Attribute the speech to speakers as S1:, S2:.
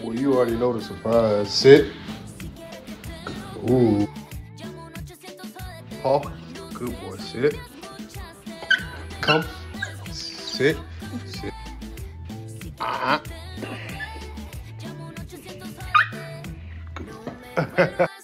S1: well, you already know the surprise. Sit. Ooh. Paw. Good boy. Sit. Come. Sit. Sit. Uh-huh.